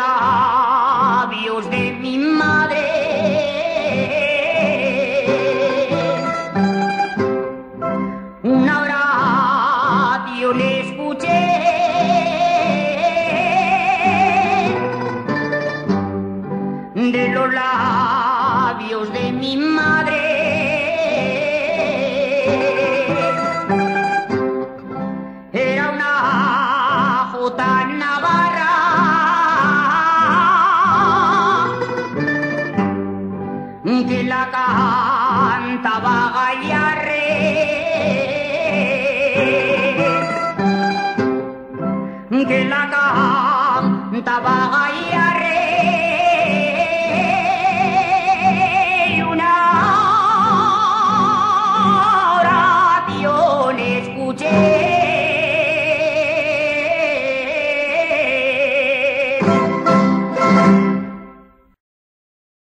labios de mi madre. Una hora le escuché. De los labios de mi madre. Era una jota que la cantaba Gallarre, que la cantaba Gallarre.